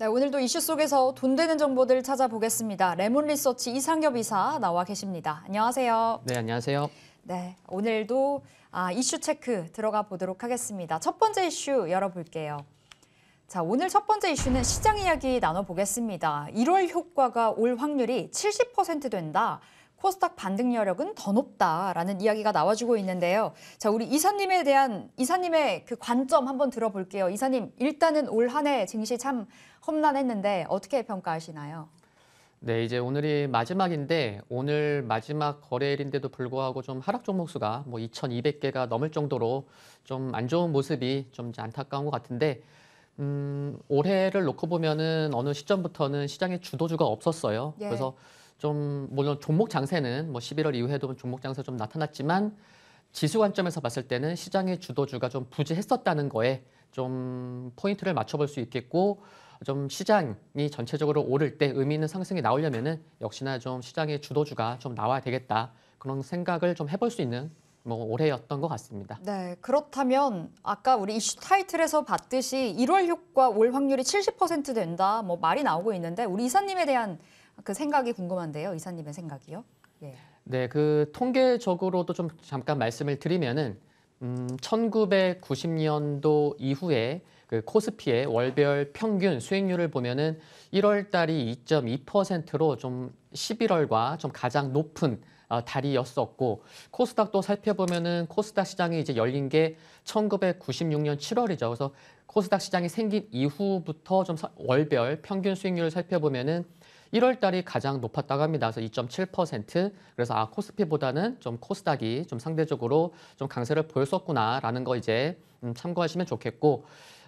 네, 오늘도 이슈 속에서 돈 되는 정보들 찾아보겠습니다. 레몬 리서치 이상엽 이사 나와 계십니다. 안녕하세요. 네, 안녕하세요. 네, 오늘도 아, 이슈 체크 들어가 보도록 하겠습니다. 첫 번째 이슈 열어볼게요. 자, 오늘 첫 번째 이슈는 시장 이야기 나눠보겠습니다. 1월 효과가 올 확률이 70% 된다. 코스닥 반등 여력은 더 높다라는 이야기가 나와주고 있는데요. 자, 우리 이사님에 대한 이사님의 그 관점 한번 들어볼게요. 이사님, 일단은 올 한 해 증시 참 험난했는데 어떻게 평가하시나요? 네, 이제 오늘이 마지막인데 오늘 마지막 거래일인데도 불구하고 좀 하락 종목 수가 뭐 2,200개가 넘을 정도로 좀 안 좋은 모습이 좀 안타까운 것 같은데 음, 올해를 놓고 보면은 어느 시점부터는 시장에 주도주가 없었어요. 예. 그래서 좀 물론 종목 장세는 뭐 11월 이후에도 종목 장세 좀 나타났지만 지수 관점에서 봤을 때는 시장의 주도주가 좀 부재했었다는 거에 좀 포인트를 맞춰볼 수 있겠고 좀 시장이 전체적으로 오를 때 의미 있는 상승이 나오려면은 역시나 좀 시장의 주도주가 좀 나와야 되겠다 그런 생각을 좀 해볼 수 있는 뭐 올해였던 것 같습니다. 네, 그렇다면 아까 우리 이슈 타이틀에서 봤듯이 1월 효과 올 확률이 70% 된다. 뭐 말이 나오고 있는데 우리 이사님에 대한 그 생각이 궁금한데요. 이사님의 생각이요. 예. 네, 그 통계적으로도 좀 잠깐 말씀을 드리면은 음, 1990년도 이후에 그 코스피의 월별 평균 수익률을 보면은 1월 달이 2.2%로 좀 11월과 좀 가장 높은 어, 달이었었고 코스닥도 살펴보면은 코스닥 시장이 이제 열린 게 1996년 7월이죠. 그래서 코스닥 시장이 생긴 이후부터 좀 사- 월별 평균 수익률을 살펴보면은 1월 달이 가장 높았다고 합니다. 그래서 2.7%. 그래서 아 코스피보다는 좀 코스닥이 좀 상대적으로 좀 강세를 보였었구나라는 거 이제 음, 참고하시면 좋겠고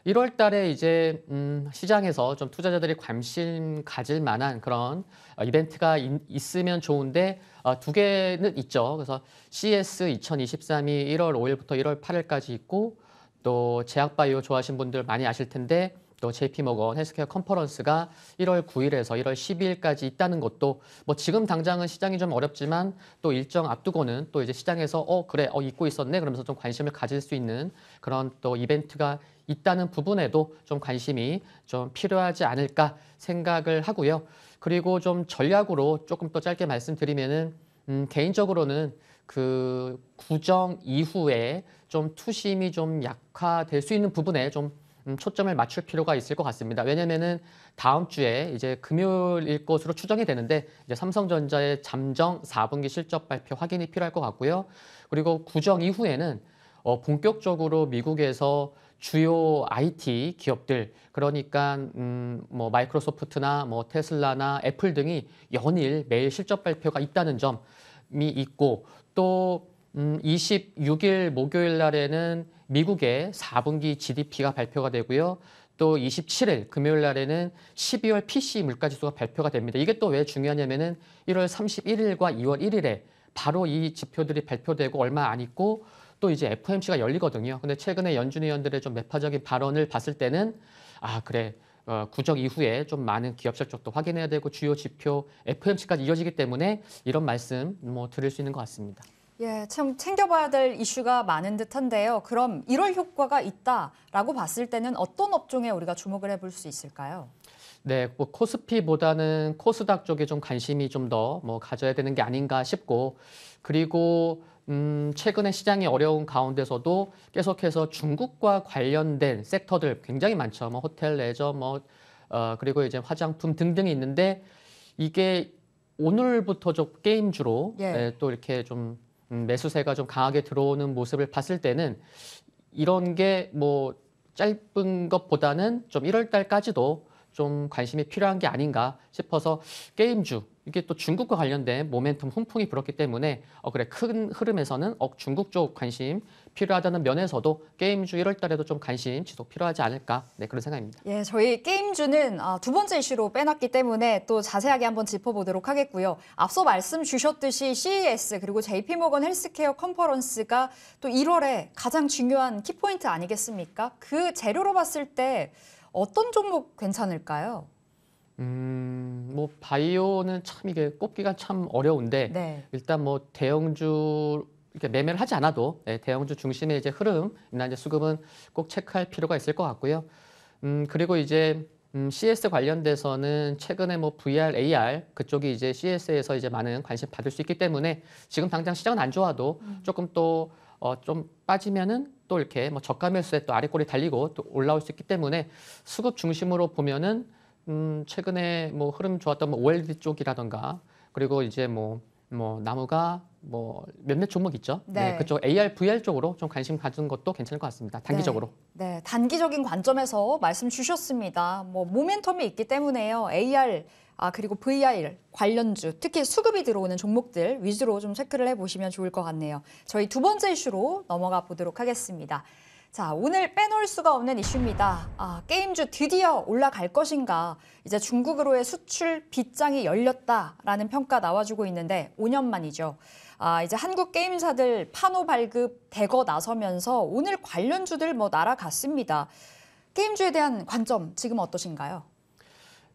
1월 달에 이제 음, 시장에서 좀 투자자들이 관심 가질 만한 그런 어, 이벤트가 있, 있으면 좋은데 어, 두 개는 있죠. 그래서 CS 2023이 1월 5일부터 1월 8일까지 있고 또 제약바이오 좋아하시는 분들 많이 아실 텐데 또 JP모건 헬스케어 컨퍼런스가 1월 9일에서 1월 12일까지 있다는 것도 뭐 지금 당장은 시장이 좀 어렵지만 또 일정 앞두고는 또 이제 시장에서 어 그래 어 잊고 있었네 그러면서 좀 관심을 가질 수 있는 그런 또 이벤트가 있다는 부분에도 좀 관심이 좀 필요하지 않을까 생각을 하고요. 그리고 좀 전략으로 조금 더 짧게 말씀드리면은 음, 개인적으로는 그 구정 이후에 좀 투심이 좀 약화될 수 있는 부분에 좀 음, 초점을 맞출 필요가 있을 것 같습니다. 왜냐면은 다음 주에 이제 금요일일 것으로 추정이 되는데 이제 삼성전자의 잠정 4분기 실적 발표 확인이 필요할 것 같고요. 그리고 구정 이후에는 어, 본격적으로 미국에서 주요 IT 기업들 그러니까 음, 뭐 마이크로소프트나 뭐 테슬라나 애플 등이 연일 매일 실적 발표가 있다는 점이 있고 또 음, 26일 목요일 날에는 미국의 4분기 GDP가 발표가 되고요. 또 27일 금요일 날에는 12월 PC 물가 지수가 발표가 됩니다. 이게 또 왜 중요하냐면은 1월 31일과 2월 1일에 바로 이 지표들이 발표되고 얼마 안 있고 또 이제 FOMC가 열리거든요. 근데 최근에 연준 의원들의 좀 매파적인 발언을 봤을 때는 아 그래 어, 구정 이후에 좀 많은 기업 실적도 확인해야 되고 주요 지표 FOMC까지 이어지기 때문에 이런 말씀 뭐 드릴 수 있는 것 같습니다. 예, 참 챙겨봐야 될 이슈가 많은 듯한데요. 그럼 1월 효과가 있다라고 봤을 때는 어떤 업종에 우리가 주목을 해볼 수 있을까요? 네, 뭐 코스피보다는 코스닥 쪽에 좀 관심이 좀 더 뭐 가져야 되는 게 아닌가 싶고 그리고 음, 최근에 시장이 어려운 가운데서도 계속해서 중국과 관련된 섹터들 굉장히 많죠. 뭐 호텔, 레저, 뭐 어, 그리고 이제 화장품 등등이 있는데 이게 오늘부터 좀 게임주로 예. 예, 또 이렇게 좀 음, 매수세가 좀 강하게 들어오는 모습을 봤을 때는 이런 게 뭐 짧은 것보다는 좀 1월 달까지도 좀 관심이 필요한 게 아닌가 싶어서 게임주 이게 또 중국과 관련된 모멘텀 훈풍이 불었기 때문에 어 그래 큰 흐름에서는 어 중국 쪽 관심 필요하다는 면에서도 게임주 1월 달에도 좀 관심 지속 필요하지 않을까 네 그런 생각입니다. 예, 저희 게임주는 아, 두 번째 이슈로 빼놨기 때문에 또 자세하게 한번 짚어보도록 하겠고요. 앞서 말씀 주셨듯이 CES 그리고 JP모건 헬스케어 컨퍼런스가 또 1월에 가장 중요한 키포인트 아니겠습니까? 그 재료로 봤을 때 어떤 종목 괜찮을까요? 음, 뭐 바이오는 참 이게 꼽기가 참 어려운데 네. 일단 뭐 대형주 이렇게 매매를 하지 않아도 네, 대형주 중심의 이제 흐름이나 이제 수급은 꼭 체크할 필요가 있을 것 같고요. 음, 그리고 이제 음, CS 관련돼서는 최근에 뭐 VR, AR 그쪽이 이제 CS에서 이제 많은 관심 받을 수 있기 때문에 지금 당장 시장은 안 좋아도 조금 또 어, 좀 빠지면은 또 이렇게 뭐 저가 매수에 또 아래 꼬리 달리고 또 올라올 수 있기 때문에 수급 중심으로 보면은 음, 최근에 뭐 흐름 좋았던 뭐 OLED 쪽이라던가 그리고 이제 뭐 뭐 나무가 뭐 몇몇 종목 있죠. 네. 그쪽 AR, VR 쪽으로 좀 관심 가진 것도 괜찮을 것 같습니다. 단기적으로. 네, 단기적인 관점에서 말씀 주셨습니다. 뭐 모멘텀이 있기 때문에요. AR 아 그리고 VR 관련주 특히 수급이 들어오는 종목들 위주로 좀 체크를 해보시면 좋을 것 같네요. 저희 두 번째 이슈로 넘어가 보도록 하겠습니다. 자 오늘 빼놓을 수가 없는 이슈입니다. 아 게임주 드디어 올라갈 것인가? 이제 중국으로의 수출 빗장이 열렸다라는 평가 나와주고 있는데 5년 만이죠. 아, 이제 한국 게임사들 판호 발급 대거 나서면서 오늘 관련주들 뭐 날아갔습니다. 게임주에 대한 관점 지금 어떠신가요?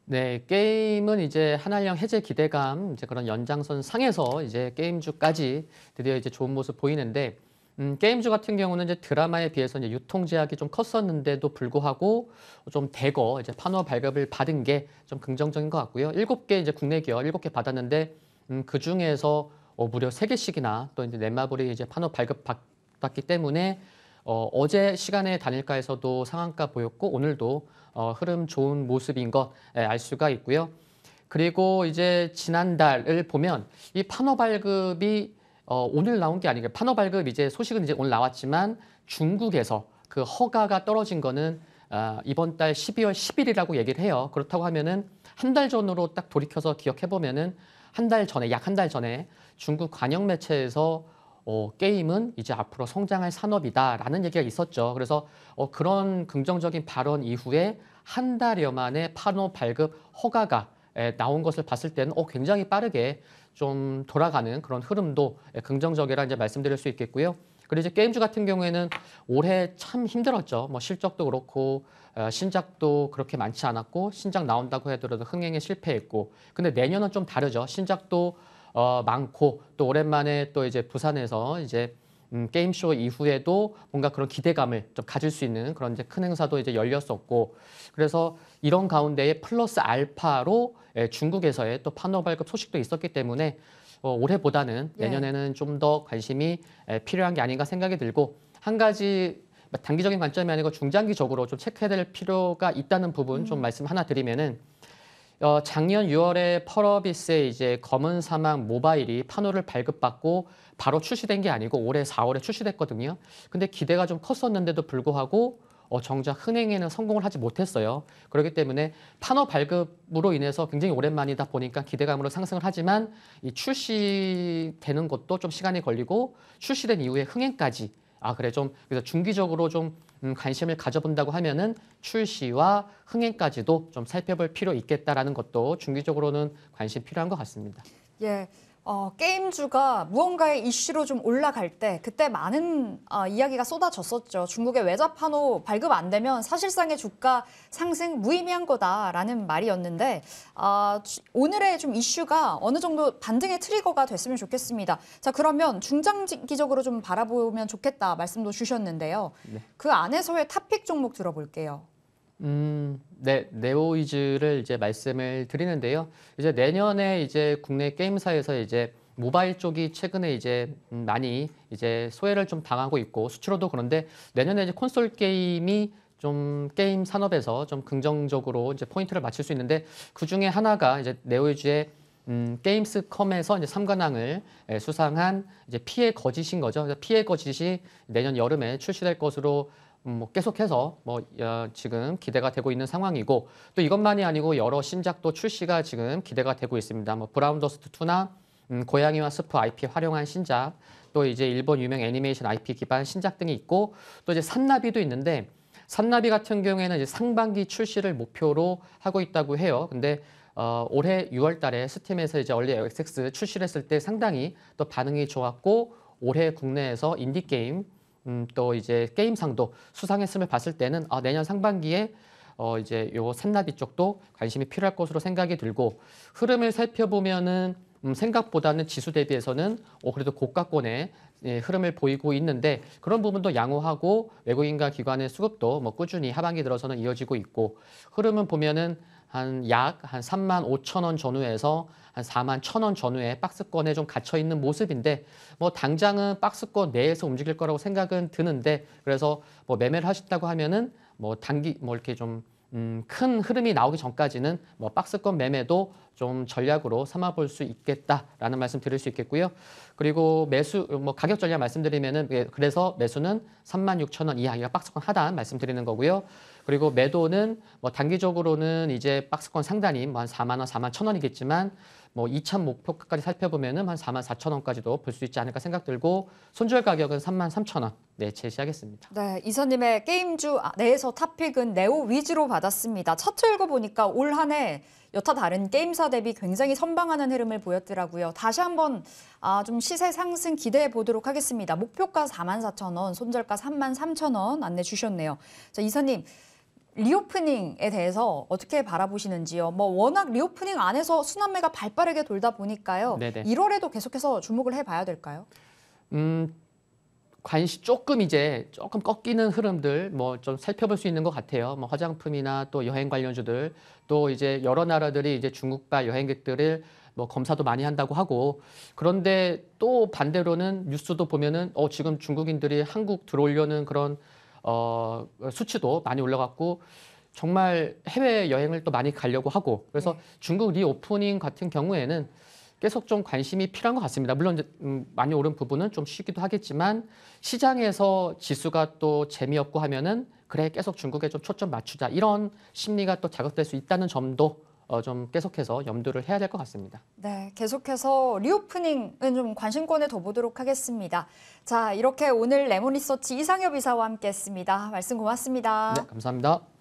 네, 게임은 이제 한한령 해제 기대감 이제 그런 연장선 상에서 이제 게임주까지 드디어 이제 좋은 모습 보이는데 음, 게임주 같은 경우는 이제 드라마에 비해서 이제 유통 제약이 좀 컸었는데도 불구하고 좀 대거 이제 판호 발급을 받은 게 좀 긍정적인 것 같고요. 일곱 개 이제 국내 기업 일곱 개 받았는데 음, 그 중에서 어, 무려 세 개씩이나 또 이제 넷마블이 이제 판호 발급 받았기 때문에 어, 어제 시간에 단일가에서도 상한가 보였고 오늘도 어, 흐름 좋은 모습인 것 알 수가 있고요. 그리고 이제 지난달을 보면 이 판호 발급이 어, 오늘 나온 게 아니고 판호 발급 이제 소식은 이제 오늘 나왔지만 중국에서 그 허가가 떨어진 거는 아, 이번 달 12월 10일이라고 얘기를 해요. 그렇다고 하면은 한 달 전으로 딱 돌이켜서 기억해 보면은 한 달 전에 약 한 달 전에 중국 관영 매체에서 어, 게임은 이제 앞으로 성장할 산업이다라는 얘기가 있었죠. 그래서 어, 그런 긍정적인 발언 이후에 한 달여 만에 판호 발급 허가가 에, 나온 것을 봤을 때는 어, 굉장히 빠르게 좀 돌아가는 그런 흐름도 에, 긍정적이라 이제 말씀드릴 수 있겠고요. 그리고 이제 게임주 같은 경우에는 올해 참 힘들었죠. 뭐 실적도 그렇고 어, 신작도 그렇게 많지 않았고 신작 나온다고 하더라도 흥행에 실패했고 근데 내년은 좀 다르죠. 신작도 어, 많고 또 오랜만에 또 이제 부산에서 이제 음, 게임쇼 이후에도 뭔가 그런 기대감을 좀 가질 수 있는 그런 이제 큰 행사도 이제 열렸었고 그래서 이런 가운데에 플러스 알파로 예, 중국에서의 또 판호 발급 소식도 있었기 때문에 어, 올해보다는 예. 내년에는 좀 더 관심이 에, 필요한 게 아닌가 생각이 들고 한 가지 단기적인 관점이 아니고 중장기적으로 좀 체크해야 될 필요가 있다는 부분 좀 말씀 하나 드리면은 어, 작년 6월에 펄어비스의 이제 검은 사막 모바일이 판호를 발급받고 바로 출시된 게 아니고 올해 4월에 출시됐거든요. 근데 기대가 좀 컸었는데도 불구하고 어, 정작 흥행에는 성공을 하지 못했어요. 그렇기 때문에 판호 발급으로 인해서 굉장히 오랜만이다 보니까 기대감으로 상승을 하지만 이 출시되는 것도 좀 시간이 걸리고 출시된 이후에 흥행까지 아 그래 좀 그래서 중기적으로 좀 음, 관심을 가져본다고 하면은 출시와 흥행까지도 좀 살펴볼 필요 있겠다라는 것도 중기적으로는 관심 필요한 것 같습니다. 예. 어, 게임주가 무언가의 이슈로 좀 올라갈 때 그때 많은 어, 이야기가 쏟아졌었죠. 중국의 외자 판호 발급 안 되면 사실상의 주가 상승 무의미한 거다라는 말이었는데 아, 주- 오늘의 좀 이슈가 어느 정도 반등의 트리거가 됐으면 좋겠습니다. 자 그러면 중장기적으로 좀 바라보면 좋겠다 말씀도 주셨는데요. 네. 그 안에서의 탑픽 종목 들어볼게요. 음, 네, 네오이즈를 이제 말씀을 드리는데요. 이제 내년에 이제 국내 게임사에서 이제 모바일 쪽이 최근에 이제 음, 많이 이제 소외를 좀 당하고 있고 수출로도 그런데 내년에 이제 콘솔 게임이 좀 게임 산업에서 좀 긍정적으로 이제 포인트를 맞출 수 있는데 그 중에 하나가 이제 네오이즈의 음, 게임스컴에서 이제 삼관왕을 예, 수상한 이제 피해 거짓인 거죠. 피해 거짓이 내년 여름에 출시될 것으로 음, 뭐 계속해서 뭐 어, 지금 기대가 되고 있는 상황이고 또 이것만이 아니고 여러 신작도 출시가 지금 기대가 되고 있습니다. 뭐 브라운 더스트 2나 음, 고양이와 스프 IP 활용한 신작 또 이제 일본 유명 애니메이션 IP 기반 신작 등이 있고 또 이제 산나비도 있는데 산나비 같은 경우에는 이제 상반기 출시를 목표로 하고 있다고 해요. 근데 어, 올해 6월 달에 스팀에서 이제 early access 출시를 했을 때 상당히 또 반응이 좋았고 올해 국내에서 인디 게임 음, 또 이제 게임상도 수상했음을 봤을 때는 아, 내년 상반기에 어, 이제 요 산나비 쪽도 관심이 필요할 것으로 생각이 들고 흐름을 살펴보면은 음, 생각보다는 지수 대비해서는 어, 그래도 고가권에 예, 흐름을 보이고 있는데 그런 부분도 양호하고 외국인과 기관의 수급도 뭐 꾸준히 하반기 들어서는 이어지고 있고 흐름은 보면은 한약한 3만 5천 원 전후에서 한 4만 1천 원 전후에 박스권에 좀 갇혀 있는 모습인데 뭐 당장은 박스권 내에서 움직일 거라고 생각은 드는데 그래서 뭐 매매를 하신다고 하면은 뭐 단기 뭐 이렇게 좀 음, 큰 흐름이 나오기 전까지는 뭐 박스권 매매도 좀 전략으로 삼아 볼 수 있겠다라는 말씀 드릴 수 있겠고요. 그리고 매수 뭐 가격 전략 말씀드리면은 예, 그래서 매수는 36,000원 이하 이가 박스권 하단 말씀드리는 거고요. 그리고 매도는 뭐 단기적으로는 이제 박스권 상단이 뭐한 4만 원, 4만 1천 원이겠지만 뭐 2천 목표가까지 살펴보면은 한 4만 4천 원까지도 볼 수 있지 않을까 생각 들고 손절 가격은 3만 3천 원 네, 제시하겠습니다. 네, 이선님의 게임주 내에서 top pick은 네오위즈로 받았습니다. 차트 읽어보니까 올 한 해 여타 다른 게임사 대비 굉장히 선방하는 흐름을 보였더라고요. 다시 한번 아, 좀 시세 상승 기대해 보도록 하겠습니다. 목표가 44,000원, 손절가 33,000원 안내 주셨네요. 자, 이선님. reopening에 대해서 어떻게 바라보시는지요? 뭐 워낙 reopening 안에서 순환매가 발빠르게 돌다 보니까요. 네네. 1월에도 계속해서 주목을 해봐야 될까요? 음, 관심이 조금 이제 조금 꺾이는 흐름들 뭐 좀 살펴볼 수 있는 것 같아요. 뭐 화장품이나 또 여행 관련주들 또 이제 여러 나라들이 이제 중국발 여행객들을 뭐 검사도 많이 한다고 하고 그런데 또 반대로는 뉴스도 보면은 어 지금 중국인들이 한국 들어오려는 그런 어 수치도 많이 올라갔고 정말 해외 여행을 또 많이 가려고 하고 그래서 네. 중국 reopening 같은 경우에는 계속 좀 관심이 필요한 것 같습니다. 물론 음, 많이 오른 부분은 좀 쉬기도 하겠지만 시장에서 지수가 또 재미없고 하면은 그래 계속 중국에 좀 초점 맞추자 이런 심리가 또 자극될 수 있다는 점도 어, 좀 계속해서 염두를 해야 될 것 같습니다. 네, 계속해서 리오프닝은 좀 관심권에 더 보도록 하겠습니다. 자, 이렇게 오늘 레몬리서치 이상엽 이사와 함께했습니다. 말씀 고맙습니다. 네, 감사합니다.